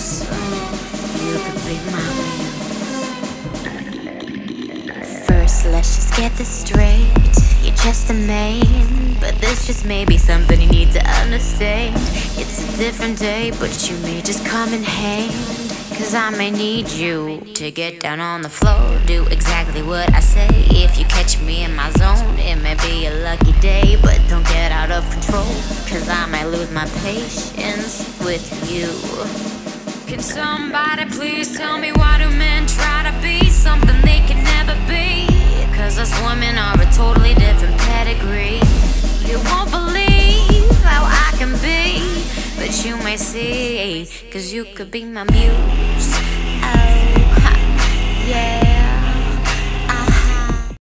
You be. First, let's just get this straight. You're just a man, but this just may be something you need to understand. It's a different day, but you may just come in hand. Cause I may need you to get down on the floor, do exactly what I say. If you catch me in my zone, it may be a lucky day, but don't get out of control. Cause I might lose my patience with you. Can somebody please tell me why do men try to be something they can never be? Cause us women are a totally different pedigree. You won't believe how I can be, but you may see, cause you could be my muse.